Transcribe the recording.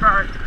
Cheers.